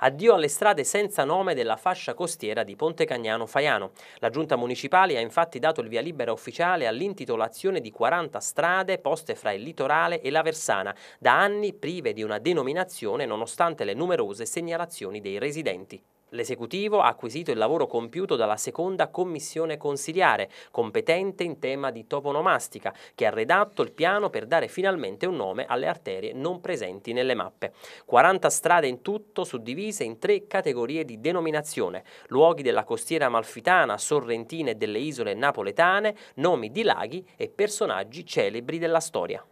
Addio alle strade senza nome della fascia costiera di Ponte Cagnano Faiano. La giunta municipale ha infatti dato il via libera ufficiale all'intitolazione di 40 strade poste fra il litorale e la Versana, da anni prive di una denominazione nonostante le numerose segnalazioni dei residenti. L'esecutivo ha acquisito il lavoro compiuto dalla seconda commissione consiliare, competente in tema di toponomastica, che ha redatto il piano per dare finalmente un nome alle arterie non presenti nelle mappe. 40 strade in tutto suddivise in tre categorie di denominazione, luoghi della costiera amalfitana, sorrentina e delle isole napoletane, nomi di laghi e personaggi celebri della storia.